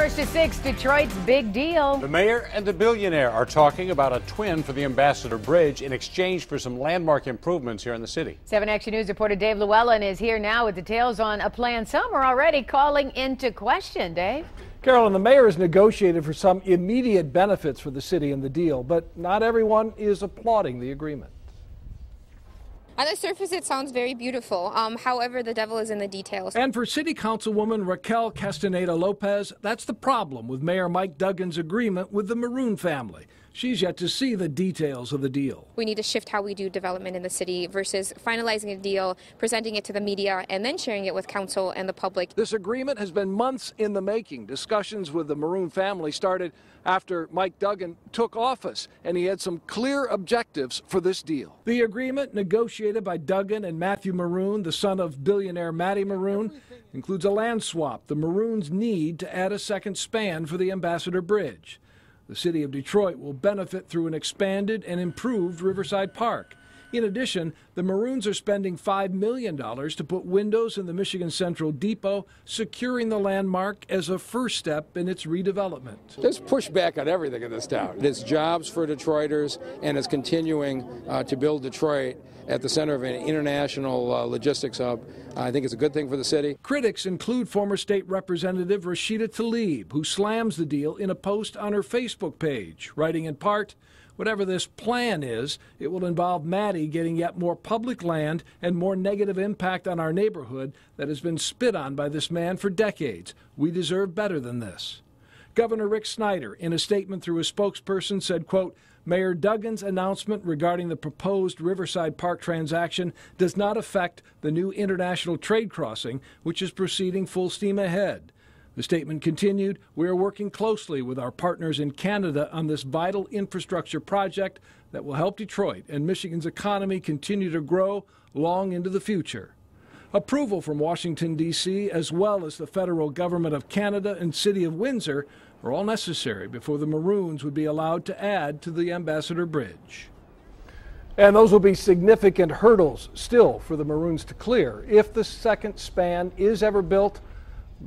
First to six, Detroit's big deal. The mayor and the billionaire are talking about a twin for the Ambassador Bridge in exchange for some landmark improvements here in the city. 7 Action News reporter Dave LewAllen is here now with details on a plan some are already calling into question. Dave? Carolyn, the mayor has negotiated for some immediate benefits for the city in the deal, but not everyone is applauding the agreement. On the surface, it sounds very beautiful. Um, however, the devil is in the details. And for City Councilwoman Raquel Castaneda Lopez, that's the problem with Mayor Mike Duggan's agreement with the Moroun family. She's yet to see the details of the deal. We need to shift how we do development in the city versus finalizing a deal, presenting it to the media, and then sharing it with council and the public. This agreement has been months in the making. Discussions with the Moroun family started after Mike Duggan took office, and he had some clear objectives for this deal. The agreement, negotiated by Duggan and Matthew Moroun, the son of billionaire Matty Moroun, includes a land swap the Morouns need to add a second span for the Ambassador Bridge. The city of Detroit will benefit through an expanded and improved Riverside Park. In addition, the Morouns are spending $5 million to put windows in the Michigan Central Depot, securing the landmark as a first step in its redevelopment. There's pushback on everything in this town. It's jobs for Detroiters, and it's continuing uh, to build Detroit at the center of an international uh, logistics hub. I think it's a good thing for the city. Critics include former state representative Rashida Tlaib, who slams the deal in a post on her Facebook page, writing in part, Whatever this plan is, it will involve Matty getting yet more public land and more negative impact on our neighborhood that has been spit on by this man for decades. We deserve better than this. Governor Rick Snyder, in a statement through his spokesperson, said, quote, Mayor Duggan's announcement regarding the proposed Riverside Park transaction does not affect the new international trade crossing, which is proceeding full steam ahead. The statement continued We are working closely with our partners in Canada on this vital infrastructure project that will help Detroit and Michigan's economy continue to grow long into the future. Approval from Washington, D.C., as well as the federal government of Canada and City of Windsor, are all necessary before the Morouns would be allowed to add to the Ambassador Bridge. And those will be significant hurdles still for the Morouns to clear. If the second span is ever built,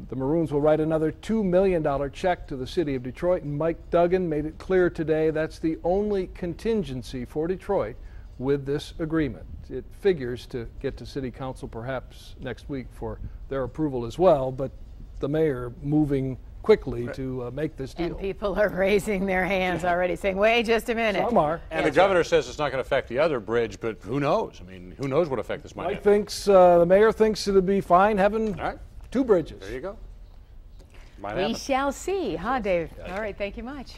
the Morouns will write another $2 million check to the city of Detroit, and Mike Duggan made it clear today that's the only contingency for Detroit with this agreement. It figures to get to City Council perhaps next week for their approval as well, but the mayor moving quickly to uh, make this deal. And people are raising their hands already, saying, wait just a minute. Some are. And the governor says it's not going to affect the other bridge, but who knows? I mean, who knows what effect this might Mike have. thinks, uh, the mayor thinks it'll be fine Heaven. All right. Two bridges. There you go. Might We happen. shall see, huh, Dave? All right, thank you much.